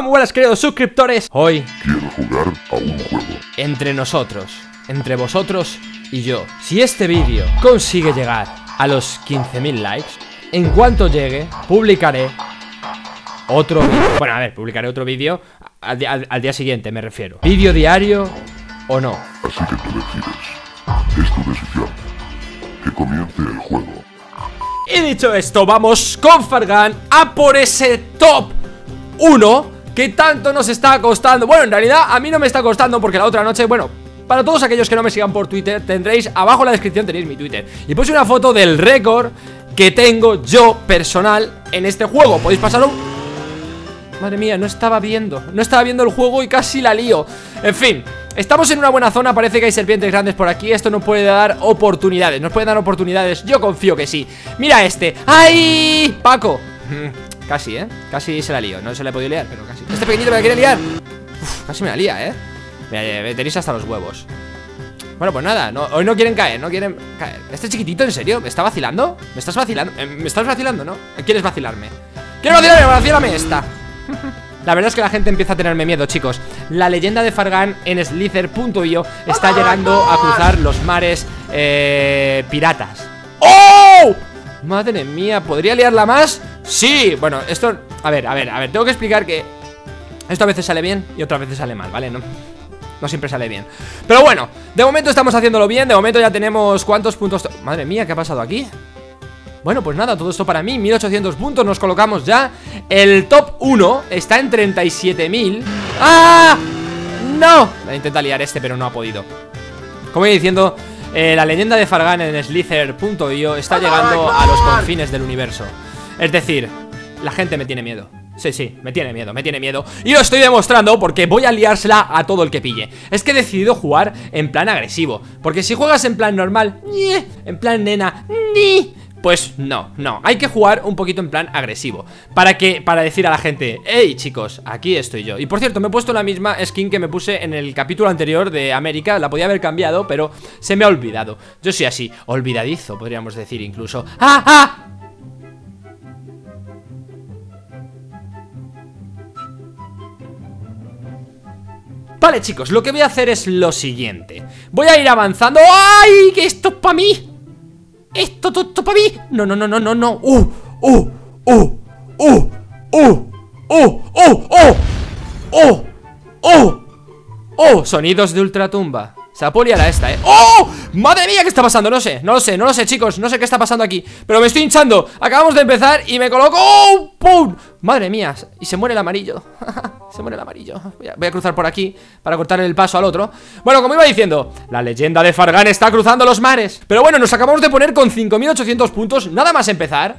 Muy buenas queridos suscriptores. Hoy Quiero jugar a un juego. Entre nosotros Entre vosotros y yo. Si este vídeo consigue llegar a los 15.000 likes En cuanto llegue Publicaré Otro vídeo. Bueno, a ver, publicaré otro vídeo al, al- al día siguiente me refiero. Vídeo diario o no Así que tú decides. Es tu decisión. Que comience el juego. Y dicho esto, vamos con Fargan a por ese top 1 que tanto nos está costando. Bueno, en realidad a mí no me está costando porque la otra noche, bueno, para todos aquellos que no me sigan por Twitter, tendréis abajo en la descripción tenéis mi Twitter. Y puse una foto del récord que tengo yo personal en este juego. Podéis pasarlo Madre mía, no estaba viendo No estaba viendo el juego y casi la lío En fin, estamos en una buena zona Parece que hay serpientes grandes por aquí Esto nos puede dar oportunidades ¿Nos puede dar oportunidades? Yo confío que sí Mira este ¡Ay! Paco Casi, ¿eh? Casi se la lío No se la he podido liar, pero casi Este pequeñito me la quiere liar Uf, Casi me la lía, ¿eh? Ya, tenéis hasta los huevos bueno, pues nada, no- hoy no quieren caer, no quieren caer ¿Este chiquitito, en serio? ¿Me está vacilando? ¿Me estás vacilando? Eh, ¿Me estás vacilando, no? ¿Quieres vacilarme? ¿Quieres vacilarme? Vacílame esta la verdad es que la gente empieza a tenerme miedo, chicos La leyenda de Fargan en Slither.io Está llegando a cruzar los mares eh, Piratas ¡Oh! Madre mía, ¿podría liarla más? Sí, bueno, esto... A ver, a ver, a ver, tengo que explicar que Esto a veces sale bien y otras veces sale mal, ¿vale? No, no siempre sale bien Pero bueno, de momento estamos haciéndolo bien De momento ya tenemos... ¿Cuántos puntos? Madre mía, ¿qué ha pasado aquí? Bueno, pues nada, todo esto para mí 1800 puntos, nos colocamos ya El top 1 está en 37.000 ¡Ah! ¡No! Intenta liar este, pero no ha podido Como iba diciendo eh, La leyenda de Fargan en Slither.io Está llegando a los confines del universo. Es decir, la gente me tiene miedo. Sí, sí, me tiene miedo, me tiene miedo. Y lo estoy demostrando porque voy a liársela a todo el que pille. Es que he decidido jugar en plan agresivo Porque si juegas en plan normal En plan nena ni, Pues no, no, hay que jugar un poquito en plan agresivo. Para que, para decir a la gente Hey chicos, aquí estoy yo Y por cierto, me he puesto la misma skin que me puse en el capítulo anterior de América. La podía haber cambiado, pero se me ha olvidado. Yo soy así, olvidadizo, podríamos decir incluso. ¡Ah, ah! Vale chicos, lo que voy a hacer es lo siguiente. Voy a ir avanzando. ¡Ay! Que esto es para mí Esto, esto para mí No, no, no, no, no, no ¡Uh! ¡Uh! ¡Uh! ¡Uh! ¡Uh! ¡Uh! ¡Uh! ¡Oh! ¡Oh! ¡Oh! ¡Oh! Sonidos de ultratumba Se va a poliar a esta, ¿eh? ¡Oh! ¡Madre mía! ¿Qué está pasando? No sé, no lo sé, no lo sé, chicos No sé qué está pasando aquí Pero me estoy hinchando Acabamos de empezar y me coloco ¡Oh! ¡Pum! Madre mía Y se muere el amarillo Se muere el amarillo voy a, voy a cruzar por aquí Para cortarle el paso al otro Bueno, como iba diciendo La leyenda de Fargan está cruzando los mares Pero bueno, nos acabamos de poner con 5.800 puntos Nada más empezar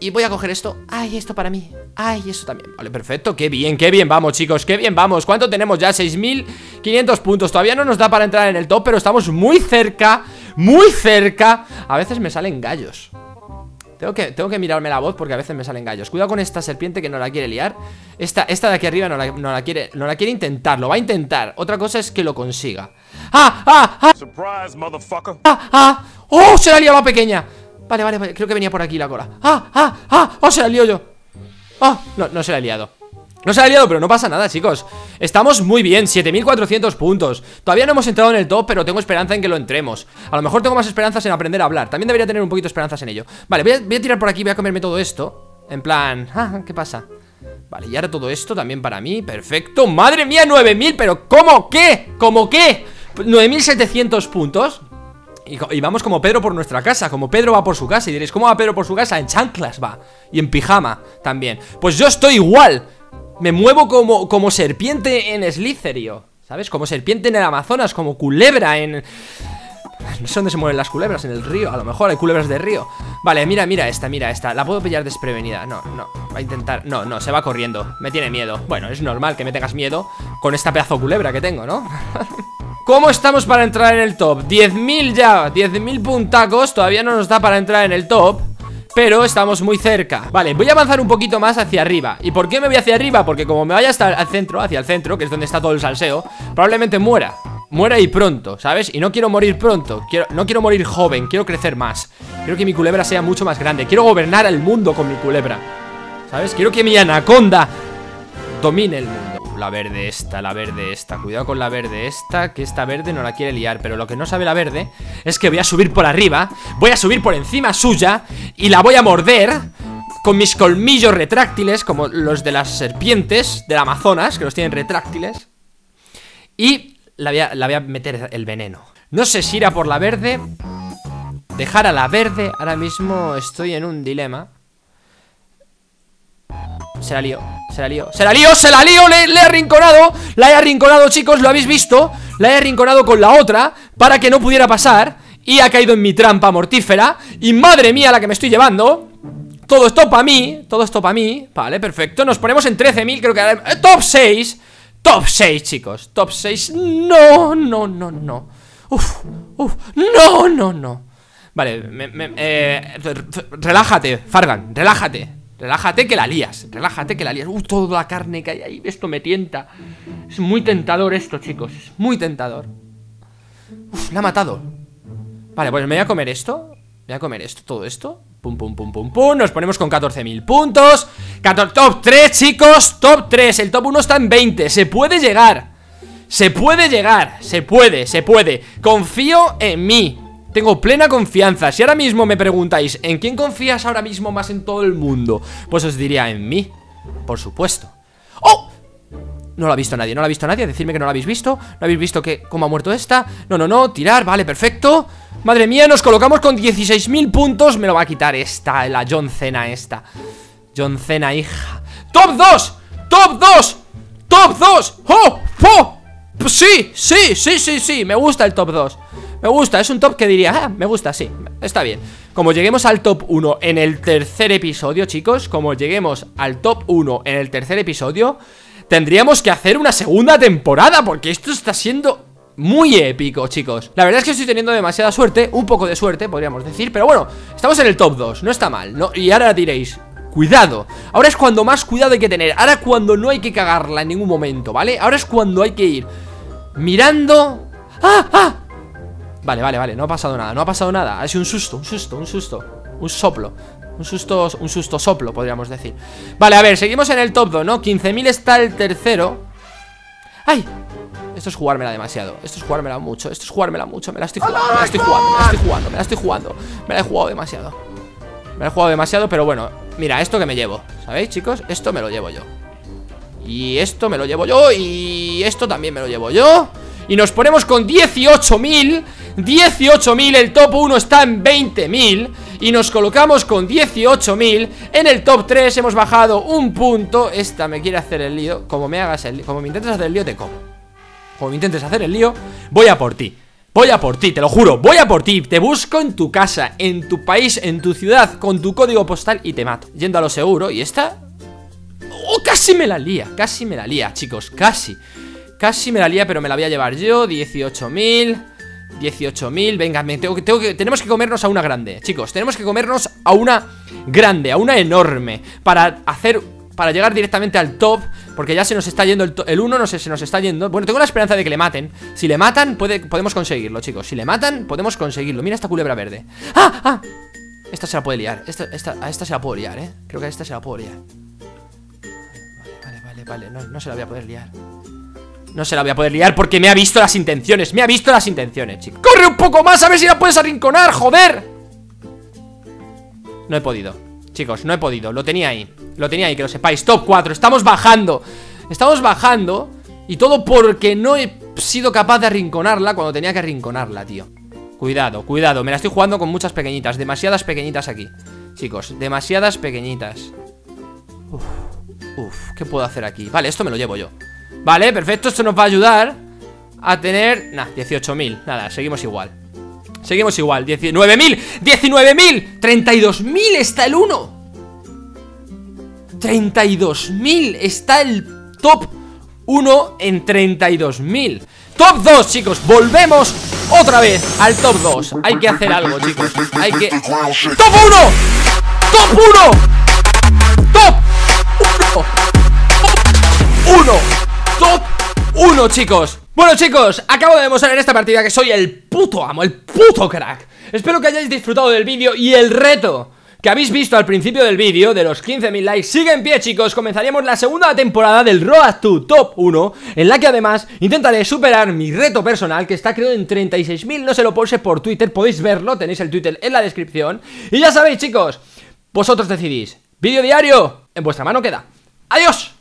y voy a coger esto Ay, esto para mí Ay, eso también Vale, perfecto Qué bien, qué bien vamos, chicos Qué bien vamos ¿Cuánto tenemos ya? 6.500 puntos Todavía no nos da para entrar en el top Pero estamos muy cerca Muy cerca A veces me salen gallos tengo que, tengo que mirarme la voz porque a veces me salen gallos Cuidado con esta serpiente que no la quiere liar Esta, esta de aquí arriba no la, no la quiere No la quiere intentar, lo va a intentar Otra cosa es que lo consiga ¡Ah! ¡Ah! ¡Ah! Surprise, motherfucker. ¡Ah! ¡Ah! ¡Oh! Se la liado la pequeña Vale, vale, vale Creo que venía por aquí la cola ¡Ah! ¡Ah! ¡Ah! ¡Oh! Se la lío yo ¡Ah! No, no se la he liado no se la ha liado, pero no pasa nada, chicos Estamos muy bien, 7400 puntos Todavía no hemos entrado en el top, pero tengo esperanza en que lo entremos A lo mejor tengo más esperanzas en aprender a hablar También debería tener un poquito de esperanzas en ello Vale, voy a, voy a tirar por aquí, voy a comerme todo esto En plan, ah, ¿qué pasa? Vale, y ahora todo esto también para mí, perfecto ¡Madre mía, 9000! ¿Pero cómo? ¿Qué? ¿Cómo qué? ¿9700 puntos? Y, vamos como Pedro por nuestra casa Como Pedro va por su casa Y diréis, ¿cómo va Pedro por su casa? En chanclas va Y en pijama también Pues yo estoy igual Me muevo como, como serpiente en Slitherio ¿Sabes? Como serpiente en el Amazonas Como culebra en... No sé dónde se mueven las culebras, en el río A lo mejor hay culebras de río Vale, mira, mira esta, mira esta La puedo pillar desprevenida No, no, va a intentar No, no, se va corriendo Me tiene miedo Bueno, es normal que me tengas miedo Con esta pedazo culebra que tengo, ¿no? ¿Cómo estamos para entrar en el top? 10.000 ya, 10.000 puntacos Todavía no nos da para entrar en el top Pero estamos muy cerca Vale, voy a avanzar un poquito más hacia arriba ¿Y por qué me voy hacia arriba? Porque como me vaya hasta al centro, hacia el centro Que es donde está todo el salseo Probablemente muera Muera y pronto, ¿sabes? Y no quiero morir pronto No quiero morir joven, quiero crecer más Quiero que mi culebra sea mucho más grande Quiero gobernar el mundo con mi culebra ¿Sabes? Quiero que mi anaconda domine el mundo. La verde esta, la verde esta. Cuidado con la verde esta, que esta verde no la quiere liar. Pero lo que no sabe la verde es que voy a subir por arriba, voy a subir por encima suya y la voy a morder con mis colmillos retráctiles, como los de las serpientes del Amazonas, que los tienen retráctiles. Y la voy, a, la voy a meter el veneno. No sé si ir a por la verde, dejar a la verde. Ahora mismo estoy en un dilema. Se la lío, se la lío, se la lío, se la lío, le, le he arrinconado La he arrinconado chicos, lo habéis visto La he arrinconado con la otra Para que no pudiera pasar Y ha caído en mi trampa mortífera Y madre mía la que me estoy llevando. Todo esto para mí, todo esto para mí. Vale, perfecto, nos ponemos en 13.000 Creo que eh, top 6 Top 6 chicos, top 6 No, no, no, no. Uf, uf, no, no, no. Vale, me, me, eh, relájate, Fargan, relájate Relájate que la lías, relájate que la lías. Uh, toda la carne que hay ahí, esto me tienta. Es muy tentador esto, chicos Es muy tentador. Uf, la ha matado. Vale, pues me voy a comer esto Voy a comer esto, todo esto Pum, pum, pum, pum, pum Nos ponemos con 14.000 puntos. 14, Top 3, chicos Top 3 El top 1 está en 20 Se puede llegar Se puede llegar Se puede, se puede. Confío en mí tengo plena confianza Si ahora mismo me preguntáis ¿En quién confías ahora mismo más en todo el mundo? Pues os diría en mí Por supuesto ¡Oh! No lo ha visto nadie, no lo ha visto nadie Decidme que no lo habéis visto ¿No habéis visto que cómo ha muerto esta? No, no, no, tirar, vale, perfecto Madre mía, nos colocamos con 16.000 puntos Me lo va a quitar esta, la John Cena esta John Cena, hija ¡Top 2! ¡Top 2! ¡Top 2! ¡Oh! ¡Oh! Sí, sí, sí, sí, sí Me gusta el top 2 me gusta, es un top que diría, ah, me gusta, sí, está bien Como lleguemos al top 1 en el tercer episodio, chicos Como lleguemos al top 1 en el tercer episodio Tendríamos que hacer una segunda temporada Porque esto está siendo muy épico, chicos La verdad es que estoy teniendo demasiada suerte Un poco de suerte, podríamos decir Pero bueno, estamos en el top 2, no está mal ¿no? Y ahora diréis, cuidado Ahora es cuando más cuidado hay que tener Ahora cuando no hay que cagarla en ningún momento, ¿vale? Ahora es cuando hay que ir mirando ¡Ah! ¡Ah! Vale, vale, vale, no ha pasado nada, no ha pasado nada. Ha sido un susto, un susto, un susto Un soplo. Un susto, un susto soplo, podríamos decir. Vale, a ver, seguimos en el top 2, ¿no? 15.000 está el tercero. ¡Ay! Esto es jugármela demasiado Esto es jugármela mucho Esto es jugármela mucho Me la estoy jugando, me la estoy jugando, me la estoy jugando Me la estoy jugando Me la he jugado demasiado. Me la he jugado demasiado, pero bueno Mira, esto que me llevo ¿Sabéis, chicos? Esto me lo llevo yo. Y esto me lo llevo yo Y esto también me lo llevo yo. Y nos ponemos con 18.000 18.000, el top 1 está en 20.000 Y nos colocamos con 18.000 En el top 3 hemos bajado un punto. Esta me quiere hacer el lío. Como me hagas el como me intentes hacer el lío te como. Como me intentes hacer el lío, voy a por ti. Voy a por ti, te lo juro, voy a por ti. Te busco en tu casa, en tu país, en tu ciudad Con tu código postal y te mato. Yendo a lo seguro, y esta... ¡Oh, casi me la lía! Casi me la lía, chicos, casi. Casi me la lía, pero me la voy a llevar yo. 18.000 18.000, venga, me tengo, que, tenemos que comernos a una grande Chicos, tenemos que comernos a una grande, a una enorme Para hacer, para llegar directamente al top Porque ya se nos está yendo el, 1, no sé, se nos está yendo. Bueno, tengo la esperanza de que le maten. Si le matan, puede, podemos conseguirlo, chicos. Si le matan, podemos conseguirlo. Mira esta culebra verde. ¡Ah! ¡Ah! Esta se la puede liar. Esta, esta, A esta se la puedo liar, ¿eh? Creo que a esta se la puedo liar. Vale, vale, vale, vale. No, no se la voy a poder liar no se la voy a poder liar porque me ha visto las intenciones Me ha visto las intenciones, chicos ¡Corre un poco más a ver si la puedes arrinconar, joder! No he podido Chicos, no he podido, lo tenía ahí Lo tenía ahí, que lo sepáis, top 4, estamos bajando Estamos bajando Y todo porque no he sido capaz de arrinconarla Cuando tenía que arrinconarla, tío. Cuidado, cuidado, me la estoy jugando con muchas pequeñitas Demasiadas pequeñitas aquí Chicos, demasiadas pequeñitas. Uf, uf, ¿qué puedo hacer aquí? Vale, esto me lo llevo yo Vale, perfecto, esto nos va a ayudar A tener, nah, 18.000 Nada, seguimos igual Seguimos igual, 19.000, 19.000 32.000 está el 1 32.000 está el top 1 en 32.000 Top 2, chicos, volvemos otra vez al top 2 Hay que hacer algo, chicos Hay que... ¡Top 1! ¡Top 1! ¡Top 1! ¡1! Top 1, chicos. Bueno, chicos, acabo de demostrar en esta partida que soy el puto amo, el puto crack. Espero que hayáis disfrutado del vídeo y el reto que habéis visto al principio del vídeo de los 15.000 likes sigue en pie chicos. Comenzaríamos la segunda temporada del Road to Top 1 En la que además intentaré superar mi reto personal Que está creo en 36.000, no se lo puse por Twitter Podéis verlo, tenéis el Twitter en la descripción. Y ya sabéis chicos, vosotros decidís. Vídeo diario, en vuestra mano queda. Adiós